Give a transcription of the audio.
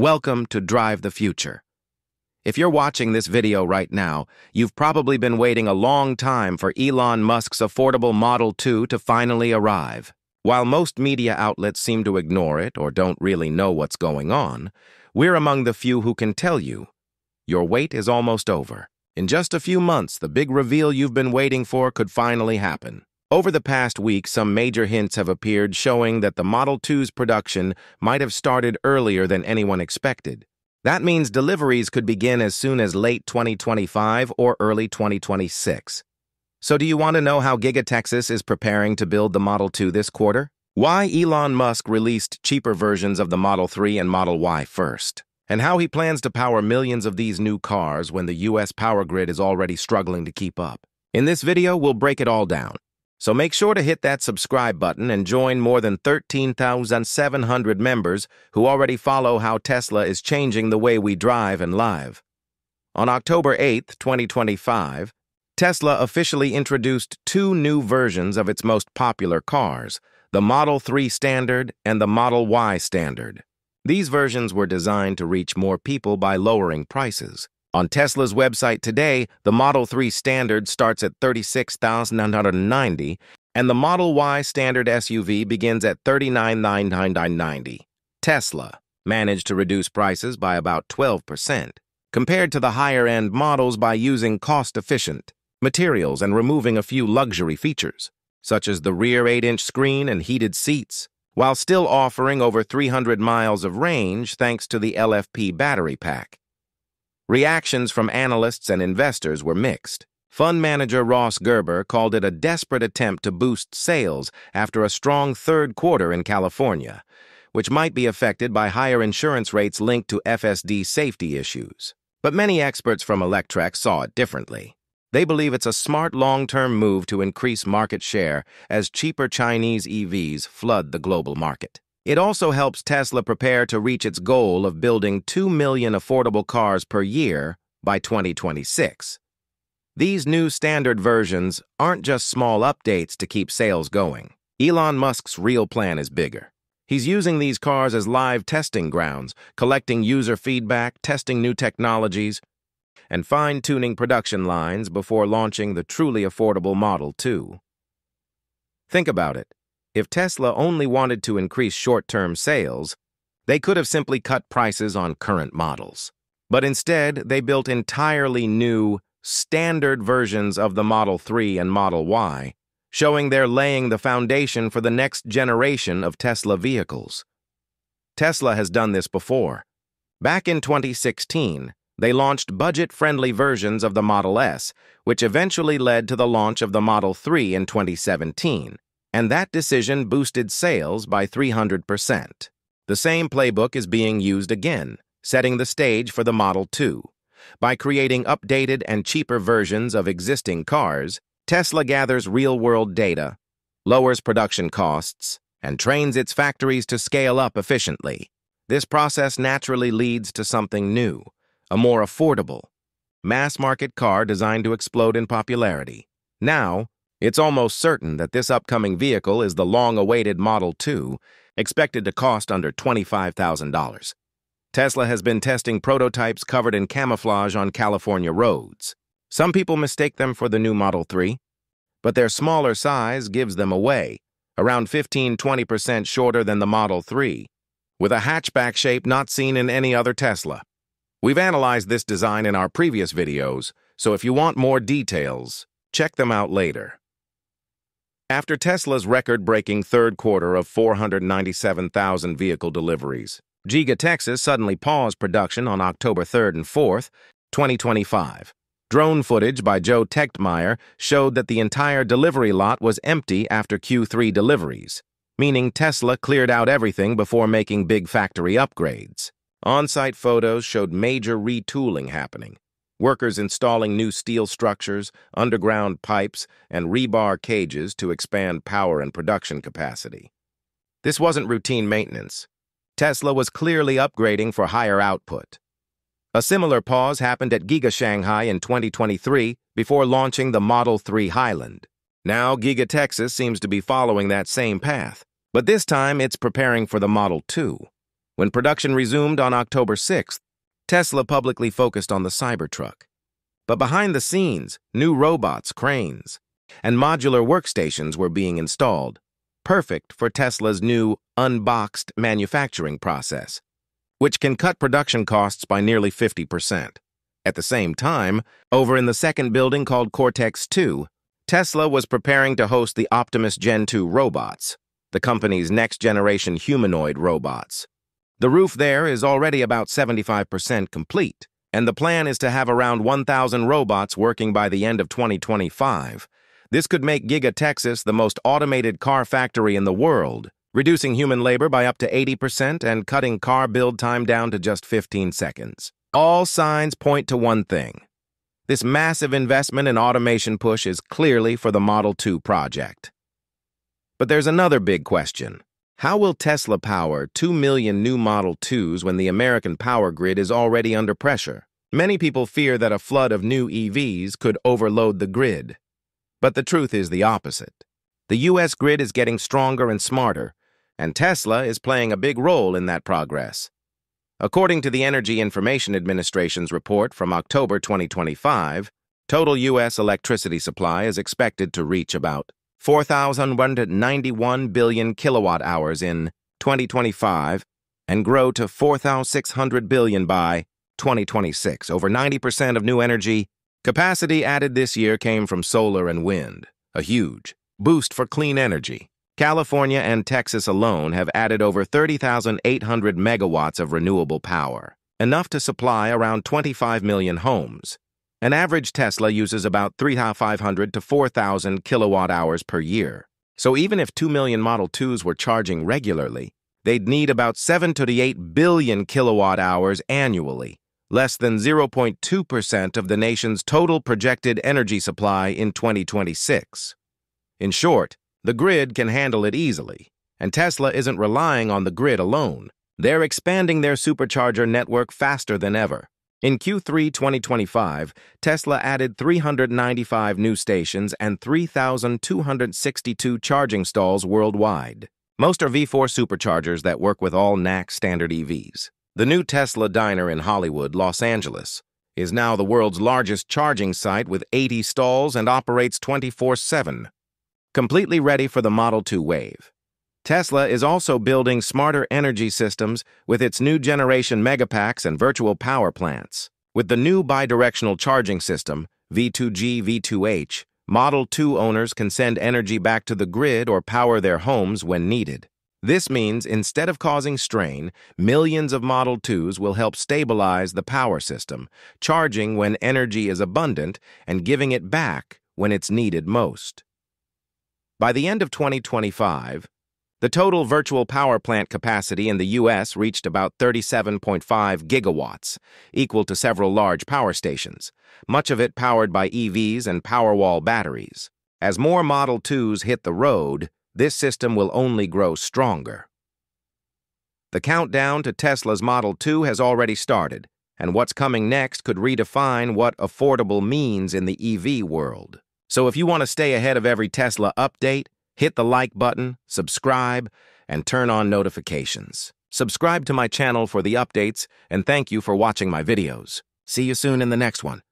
Welcome to Drive the Future. If you're watching this video right now, you've probably been waiting a long time for Elon Musk's affordable Model 2 to finally arrive. While most media outlets seem to ignore it or don't really know what's going on, we're among the few who can tell you. Your wait is almost over. In just a few months, the big reveal you've been waiting for could finally happen. Over the past week, some major hints have appeared showing that the Model 2's production might have started earlier than anyone expected. That means deliveries could begin as soon as late 2025 or early 2026. So do you want to know how Giga Texas is preparing to build the Model 2 this quarter? Why Elon Musk released cheaper versions of the Model 3 and Model Y first? And how he plans to power millions of these new cars when the U.S. power grid is already struggling to keep up. In this video, we'll break it all down. So make sure to hit that subscribe button and join more than 13,700 members who already follow how Tesla is changing the way we drive and live. On October 8, 2025, Tesla officially introduced two new versions of its most popular cars, the Model 3 Standard and the Model Y Standard. These versions were designed to reach more people by lowering prices. On Tesla's website today, the Model 3 Standard starts at 36,990 and the Model Y Standard SUV begins at 39,990. Tesla managed to reduce prices by about 12%, compared to the higher-end models by using cost-efficient materials and removing a few luxury features, such as the rear 8-inch screen and heated seats, while still offering over 300 miles of range thanks to the LFP battery pack. Reactions from analysts and investors were mixed. Fund manager Ross Gerber called it a desperate attempt to boost sales after a strong third quarter in California, which might be affected by higher insurance rates linked to FSD safety issues. But many experts from Electrek saw it differently. They believe it's a smart long-term move to increase market share as cheaper Chinese EVs flood the global market. It also helps Tesla prepare to reach its goal of building 2 million affordable cars per year by 2026. These new standard versions aren't just small updates to keep sales going. Elon Musk's real plan is bigger. He's using these cars as live testing grounds, collecting user feedback, testing new technologies, and fine-tuning production lines before launching the truly affordable Model 2. Think about it. If Tesla only wanted to increase short-term sales, they could have simply cut prices on current models. But instead, they built entirely new, standard versions of the Model 3 and Model Y, showing they're laying the foundation for the next generation of Tesla vehicles. Tesla has done this before. Back in 2016, they launched budget-friendly versions of the Model S, which eventually led to the launch of the Model 3 in 2017 and that decision boosted sales by 300%. The same playbook is being used again, setting the stage for the Model 2. By creating updated and cheaper versions of existing cars, Tesla gathers real-world data, lowers production costs, and trains its factories to scale up efficiently. This process naturally leads to something new, a more affordable, mass-market car designed to explode in popularity. Now, it's almost certain that this upcoming vehicle is the long-awaited Model 2, expected to cost under $25,000. Tesla has been testing prototypes covered in camouflage on California roads. Some people mistake them for the new Model 3, but their smaller size gives them away, around 15-20% shorter than the Model 3, with a hatchback shape not seen in any other Tesla. We've analyzed this design in our previous videos, so if you want more details, check them out later. After Tesla's record-breaking third quarter of 497,000 vehicle deliveries, Giga Texas suddenly paused production on October 3rd and 4th, 2025. Drone footage by Joe Tegtmeyer showed that the entire delivery lot was empty after Q3 deliveries, meaning Tesla cleared out everything before making big factory upgrades. On-site photos showed major retooling happening, workers installing new steel structures, underground pipes, and rebar cages to expand power and production capacity. This wasn't routine maintenance. Tesla was clearly upgrading for higher output. A similar pause happened at Giga Shanghai in 2023 before launching the Model 3 Highland. Now Giga Texas seems to be following that same path, but this time it's preparing for the Model 2. When production resumed on October 6th, Tesla publicly focused on the Cybertruck. But behind the scenes, new robots, cranes, and modular workstations were being installed, perfect for Tesla's new unboxed manufacturing process, which can cut production costs by nearly 50%. At the same time, over in the second building called Cortex 2, Tesla was preparing to host the Optimus Gen 2 robots, the company's next-generation humanoid robots. The roof there is already about 75% complete, and the plan is to have around 1,000 robots working by the end of 2025. This could make Giga Texas the most automated car factory in the world, reducing human labor by up to 80% and cutting car build time down to just 15 seconds. All signs point to one thing. This massive investment in automation push is clearly for the Model 2 project. But there's another big question. How will Tesla power 2 million new Model 2s when the American power grid is already under pressure? Many people fear that a flood of new EVs could overload the grid. But the truth is the opposite. The U.S. grid is getting stronger and smarter, and Tesla is playing a big role in that progress. According to the Energy Information Administration's report from October 2025, total U.S. electricity supply is expected to reach about 4,191 billion kilowatt hours in 2025 and grow to 4,600 billion by 2026. Over 90% of new energy capacity added this year came from solar and wind, a huge boost for clean energy. California and Texas alone have added over 30,800 megawatts of renewable power, enough to supply around 25 million homes. An average Tesla uses about 3,500 to 4,000 kilowatt hours per year. So even if 2 million Model 2s were charging regularly, they'd need about 7 to 8 billion kilowatt hours annually, less than 0.2% of the nation's total projected energy supply in 2026. In short, the grid can handle it easily, and Tesla isn't relying on the grid alone. They're expanding their supercharger network faster than ever. In Q3 2025, Tesla added 395 new stations and 3,262 charging stalls worldwide. Most are V4 superchargers that work with all NACS standard EVs. The new Tesla diner in Hollywood, Los Angeles, is now the world's largest charging site with 80 stalls and operates 24 7 completely ready for the Model 2 wave. Tesla is also building smarter energy systems with its new generation megapacks and virtual power plants. With the new bidirectional charging system, V2G V2H, Model 2 owners can send energy back to the grid or power their homes when needed. This means instead of causing strain, millions of Model 2s will help stabilize the power system, charging when energy is abundant and giving it back when it's needed most. By the end of 2025, the total virtual power plant capacity in the U.S. reached about 37.5 gigawatts, equal to several large power stations, much of it powered by EVs and Powerwall batteries. As more Model 2s hit the road, this system will only grow stronger. The countdown to Tesla's Model 2 has already started, and what's coming next could redefine what affordable means in the EV world. So if you want to stay ahead of every Tesla update, hit the like button, subscribe, and turn on notifications. Subscribe to my channel for the updates, and thank you for watching my videos. See you soon in the next one.